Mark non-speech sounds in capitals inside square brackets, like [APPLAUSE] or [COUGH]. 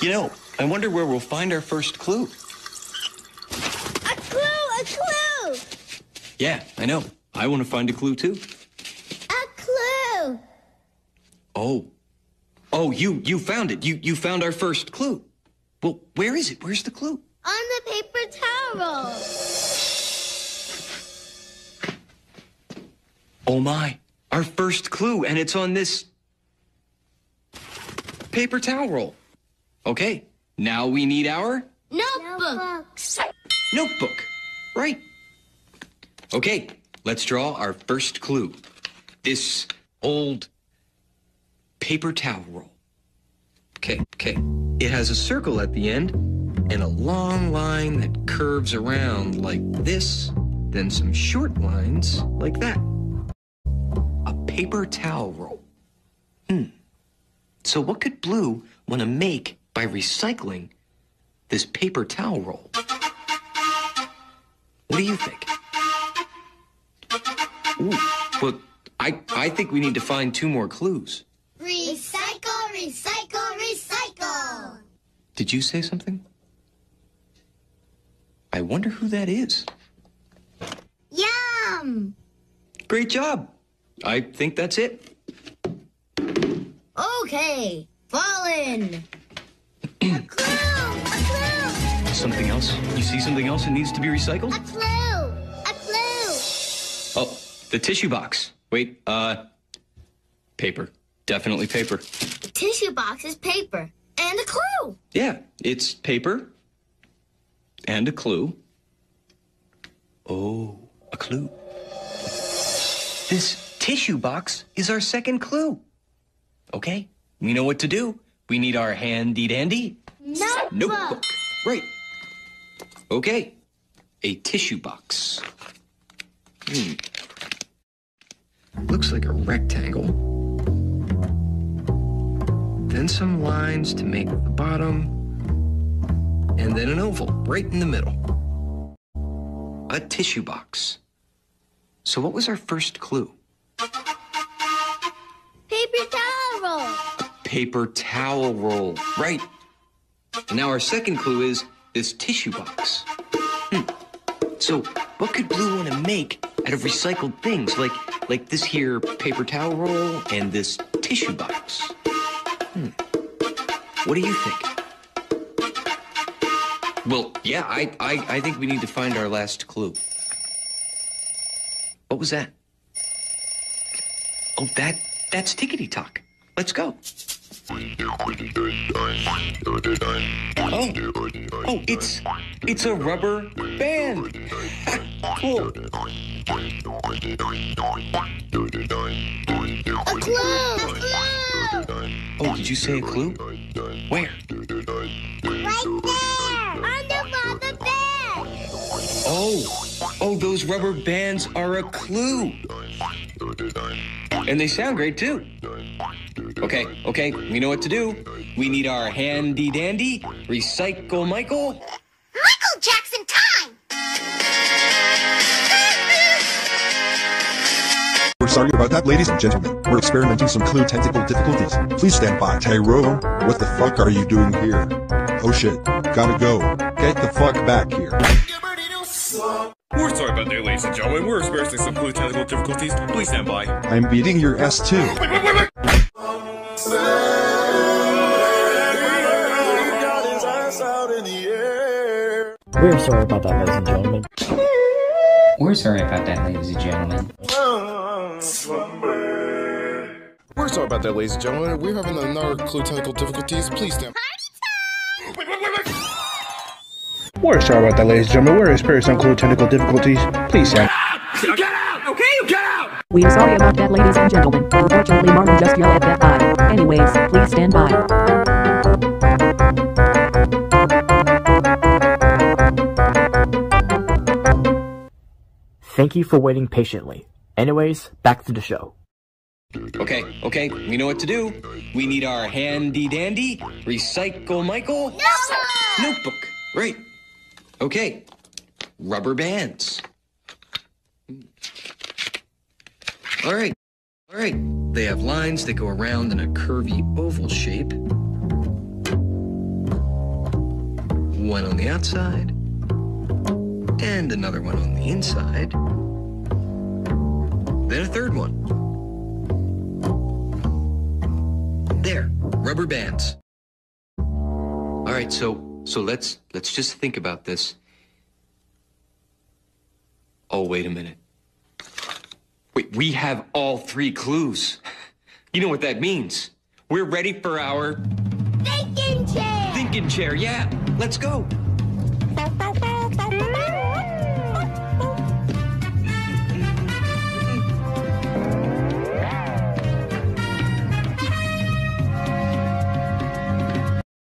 You know, I wonder where we'll find our first clue. A clue! A clue! Yeah, I know. I want to find a clue too. A clue! Oh. Oh, you you found it. You you found our first clue. Well, where is it? Where's the clue? On the paper towel. Oh my. Our first clue and it's on this paper towel roll. Okay. Now we need our Notebooks. notebook. Right. Okay, let's draw our first clue. This old paper towel roll. Okay, okay. It has a circle at the end and a long line that curves around like this, then some short lines like that. A paper towel roll. Hmm. So, what could Blue want to make by recycling this paper towel roll? What do you think? Ooh, well, I, I think we need to find two more clues. Recycle, recycle, recycle. Did you say something? I wonder who that is. Yum! Great job. I think that's it. Okay, fallen. a clue! A clue! Something else? You see something else that needs to be recycled? A clue! A clue! Oh, the tissue box. Wait, uh, paper. Definitely paper. The tissue box is paper. And a clue! Yeah, it's paper and a clue. Oh, a clue. This tissue box is our second clue. Okay, we know what to do. We need our handy dandy Notebook. notebook. Right. Okay, a tissue box. Hmm. Looks like a rectangle. Then some lines to make the bottom, and then an oval right in the middle. A tissue box. So, what was our first clue? Paper towel roll. Paper towel roll. Right. And now our second clue is this tissue box. Hmm. So, what could Blue want to make out of recycled things like like this here paper towel roll and this tissue box? Hmm. What do you think? Well, yeah, I, I I think we need to find our last clue. What was that? Oh, that that's tickety tock. Let's go. Oh, oh, it's it's a rubber band. Ah, cool. A clue! A clue! Oh, did you say a clue? Where? Right there! Under the bed! Oh, oh, those rubber bands are a clue. And they sound great too. Okay, okay, we know what to do. We need our handy dandy recycle Michael. Michael Jackson time! We're sorry about that, ladies and gentlemen. We're experimenting some clue technical difficulties. Please stand by. Tyrone, what the fuck are you doing here? Oh shit, gotta go. Get the fuck back here. We're sorry about that, ladies and gentlemen. We're experiencing some clue technical difficulties. Please stand by. I'm beating your ass too. Wait, wait, wait, wait! We're sorry about that, ladies and gentlemen. We're sorry about that, ladies and gentlemen. We're sorry about that, ladies and gentlemen. We're having another clue technical difficulties. Please stand Wait, wait, wait, wait! We're sorry about that, ladies and gentlemen. We're experiencing some technical difficulties. Please stand. Get out! Okay, you get out! We're sorry about that, ladies and gentlemen. Unfortunately, Martin just yelled at that guy. Anyways, please stand by. Thank you for waiting patiently. Anyways, back to the show. Okay, okay, we know what to do. We need our handy dandy recycle Michael Notebook! notebook. Right. Okay. Rubber bands. All right. All right, they have lines that go around in a curvy oval shape. One on the outside, and another one on the inside. Then a third one. There, rubber bands. All right, so so let's let's just think about this. Oh, wait a minute. Wait, we have all three clues. [LAUGHS] You know what that means? We're ready for our Thinking chair! thinking chair. Yeah, let's go.